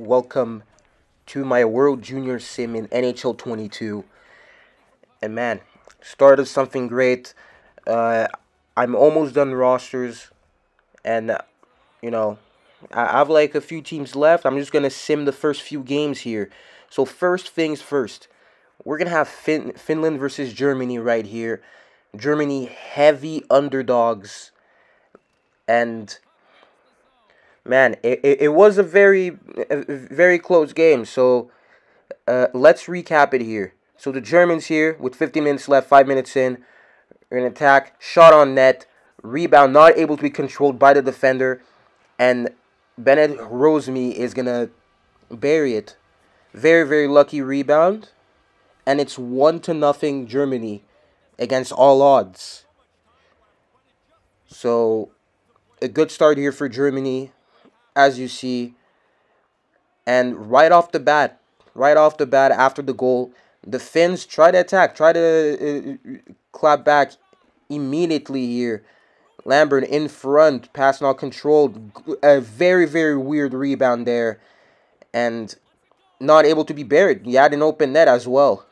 welcome to my World Junior Sim in NHL 22. And man, started something great. Uh, I'm almost done rosters, and uh, you know, I have like a few teams left. I'm just gonna sim the first few games here. So first things first, we're gonna have fin- Finland versus Germany right here. Germany heavy underdogs, and man, it, it, it was a very very close game. So uh, let's recap it here. So the Germans here with 50 minutes left, five minutes in, an attack, shot on net, rebound not able to be controlled by the defender, and Bennett Roseme is gonna bury it. Very very lucky rebound, and it's one to nothing Germany against all odds. So a good start here for Germany, as you see. And right off the bat, right off the bat after the goal, the Finns try to attack, try to uh, clap back immediately here. Lambert in front, pass not controlled. A very, very weird rebound there. And not able to be buried. He had an open net as well.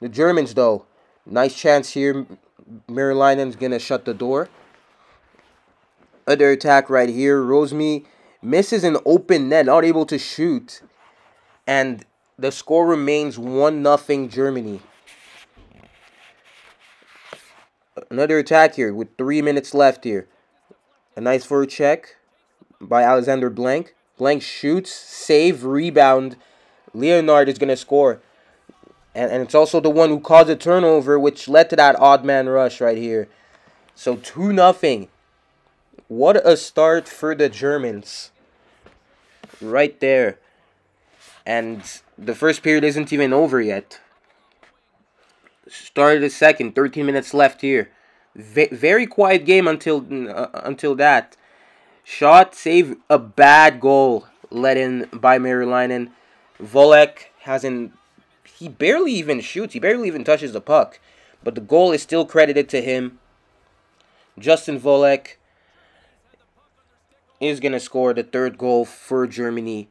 The Germans, though, nice chance here. Merilainen's going to shut the door. Other attack right here. Roseme misses an open net, not able to shoot. And the score remains 1 0 Germany. Another attack here with three minutes left here. A nice forward check by Alexander Blank. Blank shoots, save, rebound. Leonard is going to score. And, and it's also the one who caused a turnover, which led to that odd man rush right here. So 2 nothing. What a start for the Germans. Right there. And the first period isn't even over yet. Started the second, 13 minutes left here. V very quiet game until uh, until that. Shot, save, a bad goal let in by Merilainen. Volek hasn't. He barely even shoots. He barely even touches the puck. But the goal is still credited to him. Justin Volek is going to score the third goal for Germany.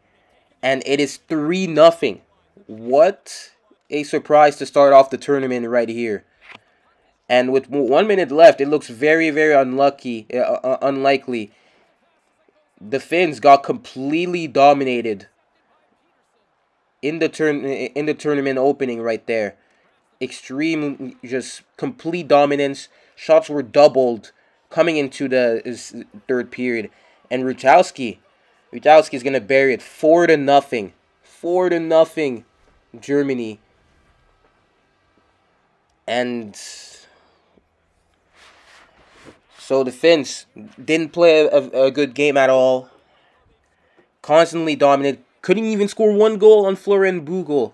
And it is 3 nothing. What a surprise to start off the tournament right here. And with one minute left, it looks very, very unlucky, uh, uh, unlikely. The Finns got completely dominated in the turn in the tournament opening right there. Extreme, just complete dominance. Shots were doubled coming into the third period, and Rutowski, Rutowski is gonna bury it four to nothing, four to nothing, Germany. And so the Finns didn't play a, a good game at all. Constantly dominant. Couldn't even score one goal on Florian Bugl.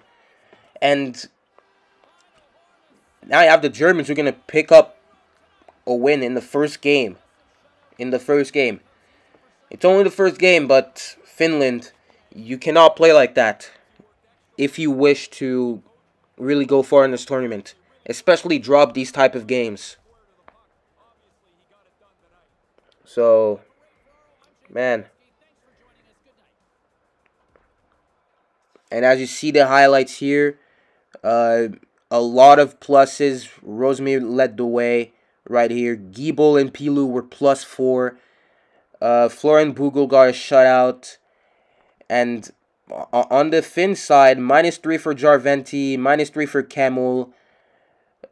And now you have the Germans who are going to pick up a win in the first game. In the first game. It's only the first game, but Finland, you cannot play like that if you wish to really go far in this tournament. Especially drop these type of games. So, man. And as you see the highlights here, uh, a lot of pluses. Rosemary led the way right here. Giebel and Pilu were plus four. Uh, Florian Bugl got a shutout. And on the Finn side, minus three for Jarventi, minus three for Kemul,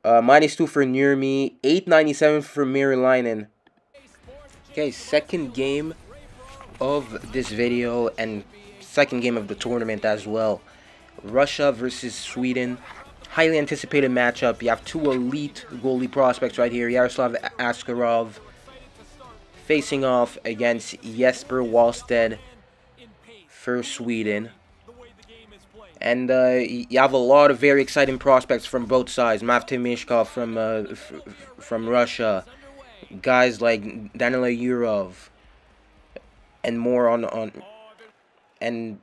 uh, minus two for Nurmi, 897 for Merilainen. Okay, second game of this video and second game of the tournament as well. Russia versus Sweden. Highly anticipated matchup. You have two elite goalie prospects right here. Yaroslav Askarov facing off against Jesper Wallstedt for Sweden. And uh, you have a lot of very exciting prospects from both sides. Mavtim Michkov from uh, from Russia, guys like Daniel Yurov, and more on on and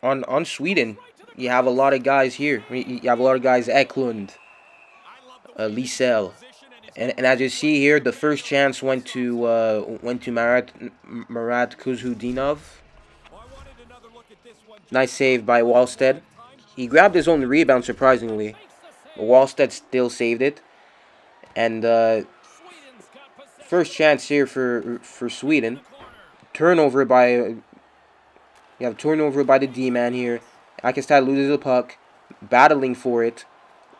on on Sweden. You have a lot of guys here. You have a lot of guys. Eklund, uh, Lysell, and, and as you see here, the first chance went to uh, went to Marat Marat Khusnutdinov Nice save by Wallstedt. He grabbed his own rebound, surprisingly. But still saved it. And uh, first chance here for for Sweden. Turnover by... you have turnover by the D-man here. Akestad loses the puck. Battling for it.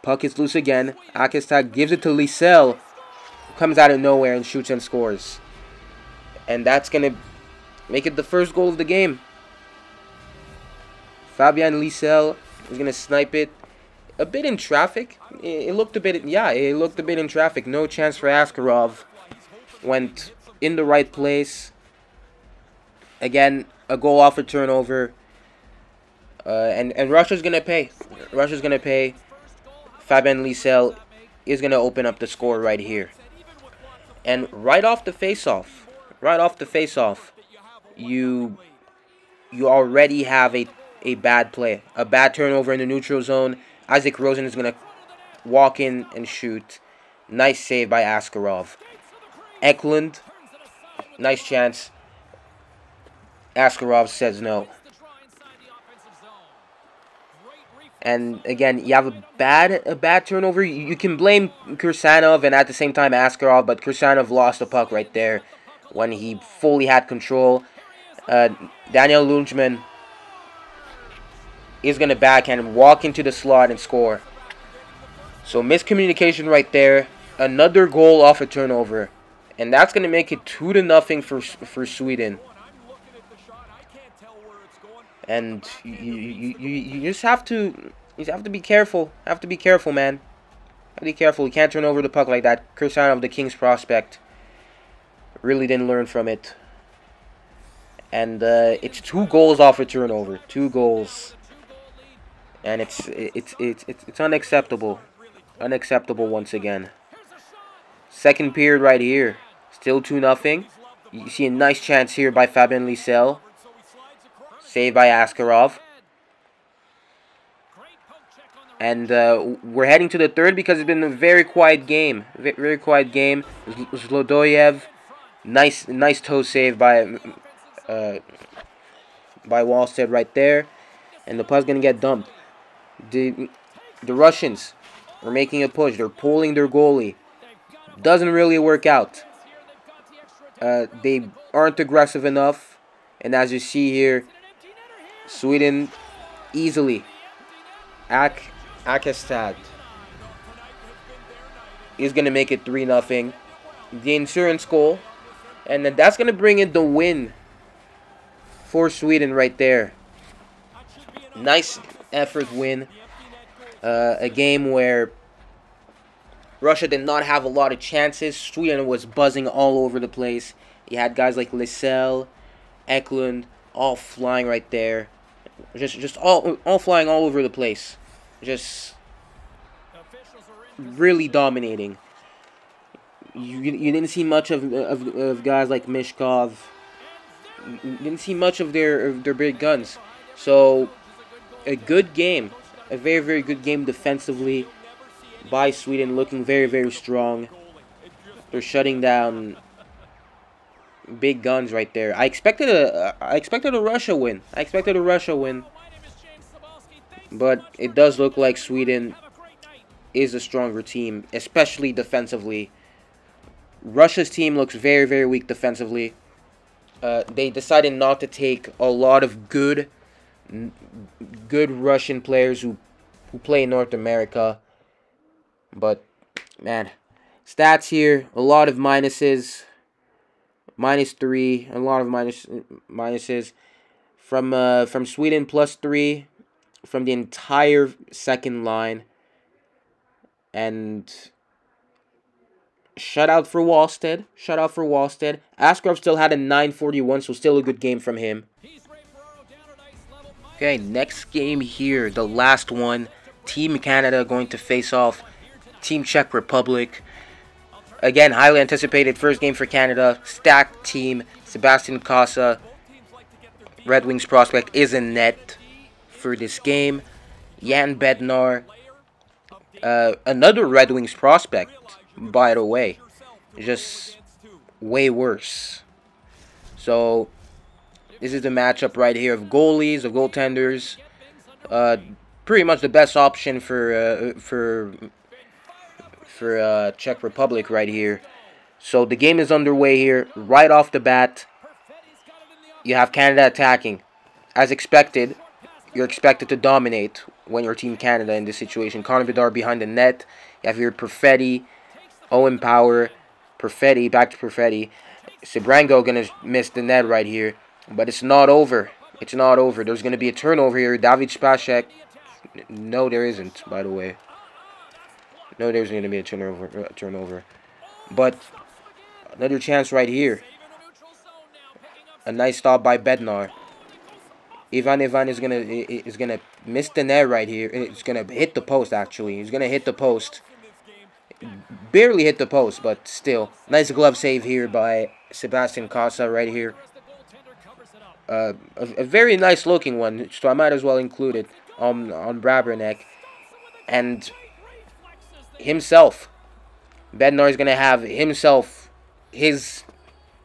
Puck is loose again. Akestad gives it to Lysell. Comes out of nowhere and shoots and scores. And that's going to make it the first goal of the game. Fabian Lysell is going to snipe it a bit in traffic. It, looked a bit, yeah, it looked a bit in traffic. No chance for Askarov. Went in the right place. Again, a goal off a turnover. Uh, and, and Russia's going to pay. Russia's going to pay. Fabian Lysell is going to open up the score right here. And right off the face-off, right off the face-off, you you already have a, a bad play. A bad turnover in the neutral zone. Isaac Rosen is going to walk in and shoot. Nice save by Askarov. Eklund, nice chance. Askarov says no. And again, you have a bad a bad turnover. You can blame Kirsanov and at the same time Askarov, but Kirsanov lost the puck right there when he fully had control. Uh, Daniel Ljungman is going to backhand, and walk into the slot, and score. So miscommunication right there. Another goal off a turnover. And that's going to make it 2 to nothing for, for Sweden. And you, you, you, you just have to you have to be careful. Have to be careful, man. Be careful. You can't turn over the puck like that. of the Kings prospect, really didn't learn from it. And uh, it's two goals off a turnover. Two goals. And it's it's it's it's, it's unacceptable. Unacceptable once again. Second period right here. Still 2 nothing. You see a nice chance here by Fabian Lysell. Saved by Askarov. And uh, we're heading to the third because it's been a very quiet game. Very quiet game. Zlodoyev. Nice nice toe save by uh, by Wallstedt right there. And the puck's going to get dumped. The, the Russians are making a push. They're pulling their goalie. Doesn't really work out. Uh, they aren't aggressive enough. And as you see here, Sweden easily. Ak Akestad is going to make it 3 nothing. The insurance goal. And then that's going to bring in the win for Sweden right there. Nice effort win. Uh, a game where Russia did not have a lot of chances. Sweden was buzzing all over the place. You had guys like Lysell, Eklund, all flying right there. Just just all all flying all over the place. Just really dominating. You, you didn't see much of, of, of guys like Michkov. You didn't see much of their of their big guns. So a good game, a very very good game defensively by Sweden, looking very very strong. They're shutting down big guns right there. I expected a I expected a Russia win. I expected a Russia win. But it does look like Sweden is a stronger team, especially defensively. Russia's team looks very, very weak defensively. Uh, they decided not to take a lot of good, good Russian players who, who play in North America. But, man, stats here, a lot of minuses. Minus three, a lot of minus minuses. From uh, from Sweden, plus three from the entire second line. And shutout for Wallstedt. Shutout for Wallstedt. Askarov still had a 941, so still a good game from him. Okay, next game here, the last one. Team Canada going to face off Team Czech Republic. Again, highly anticipated first game for Canada. Stacked team. Sebastian Cossa, Red Wings prospect, is in net for this game. Jan Bednar, uh, another Red Wings prospect, by the way, just way worse. So This is the matchup right here of goalies, of goaltenders. Uh, pretty much the best option for uh, for for uh, Czech Republic right here. So the game is underway here. Right off the bat, you have Canada attacking. As expected, you're expected to dominate when you're Team Canada in this situation. Connor Bedard behind the net. You have your Perfetti, Owen Power, Perfetti, back to Perfetti. Sebrango going to miss the net right here. But it's not over. It's not over. There's going to be a turnover here. David Spacek. No, there isn't, by the way. No, there's going to be a turnover. Uh, turnover. But another chance right here. A nice stop by Bednar. Ivan Ivan is gonna is gonna miss the net right here. It's gonna hit the post actually. He's gonna hit the post. Barely hit the post, but still. Nice glove save here by Sebastian Cossa right here. Uh, a, a, very nice looking one, so I might as well include it on on Braberneck. And himself, Bednar is gonna have himself his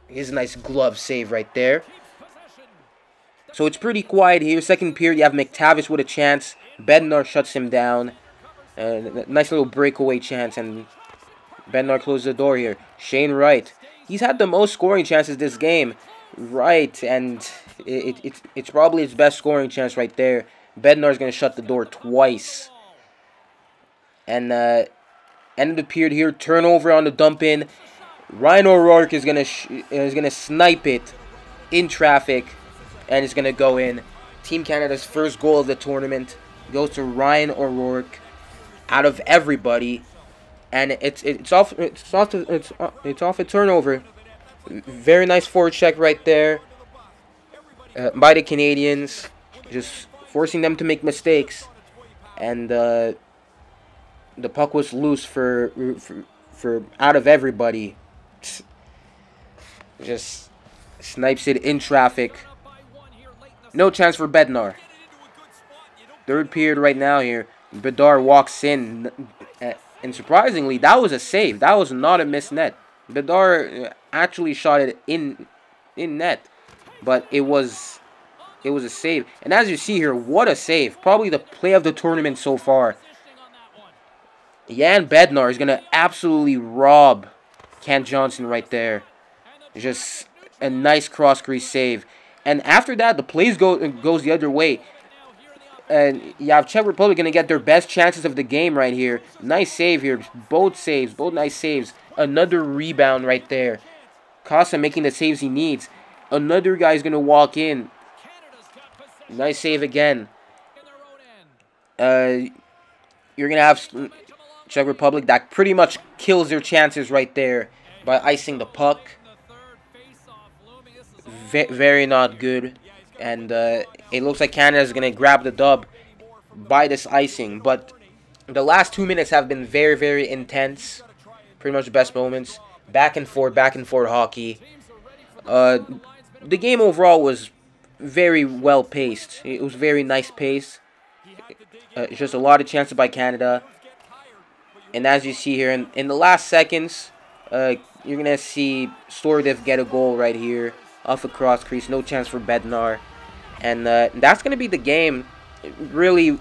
his nice glove save right there. So it's pretty quiet here. Second period, you have McTavish with a chance. Bednar shuts him down. Uh, nice little breakaway chance, and Bednar closes the door here. Shane Wright. He's had the most scoring chances this game. Right, and it, it, it, it's probably his best scoring chance right there. Bednar's going to shut the door twice. And uh, end of the period here, turnover on the dump in. Ryan O'Rourke is to is to snipe it in traffic and it's to go in. Team Canada's first goal of the tournament goes to Ryan O'Rourke out of everybody and it's it's off it's off it's it's off a turnover. Very nice forward check right there uh, by the Canadians, just forcing them to make mistakes, and uh, the puck was loose for, for for out of everybody. Just snipes it in traffic. No chance for Bednar. Third period right now here. Bedard walks in, and surprisingly, that was a save. That was not a missed net. Bedard actually shot it in in net, but it was it was a save. And as you see here, what a save! Probably the play of the tournament so far. Jan Bednar is gonna absolutely rob Kent Johnson right there. Just a nice cross crease save. And after that, the plays go goes the other way. And Czech Republic going to get their best chances of the game right here. Nice save here. Both saves. Both nice saves. Another rebound right there. Cossa making the saves he needs. Another guy is going to walk in. Nice save again. Uh, you're going to have Czech Republic that pretty much kills their chances right there by icing the puck. V very not good. And uh, it looks like Canada is going to grab the dub by this icing. But the last two minutes have been very, very intense. Pretty much the best moments. Back and forth, back and forth hockey. Uh, the game overall was very well paced. It was very nice pace. Uh, just a lot of chances by Canada. And as you see here, in, in the last seconds, uh, you're going to see Stordev get a goal right here. Off a cross crease. No chance for Bednar. And uh, that's going to be the game. Really,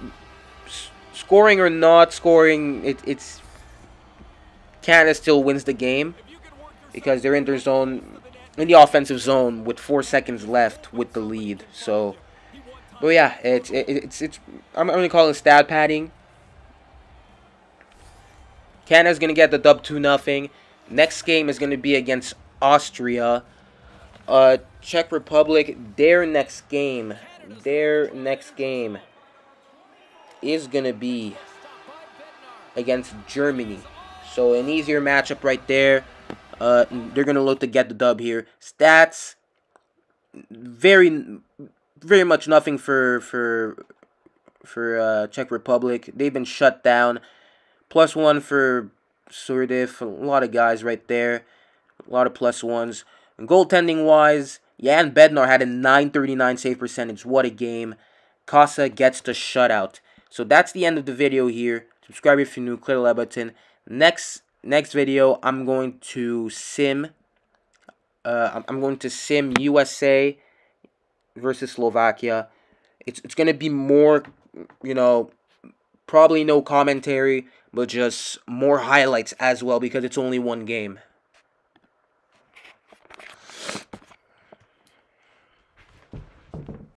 scoring or not scoring, it, it's Canada still wins the game because they're in their zone, in the offensive zone with four seconds left with the lead. So, but yeah, it's it, it's it's I'm gonna call it stat padding. Canada's gonna get the dub two nothing. Next game is gonna be against Austria. Uh, Czech Republic, their next game, their next game is going to be against Germany. So an easier matchup right there. Uh, they're going to look to get the dub here. Stats, very, very much nothing for, for, for uh, Czech Republic. They've been shut down. Plus one for Surdiv. A lot of guys right there. A lot of plus ones. And goaltending wise, Jan Bednar had a 939 save percentage. What a game. Cossa gets the shutout. So that's the end of the video here. Subscribe if you're new, click the like button. Next next video, I'm going to sim. Uh, I'm going to sim USA versus Slovakia. It's it's gonna be more, you know, probably no commentary, but just more highlights as well because it's only one game.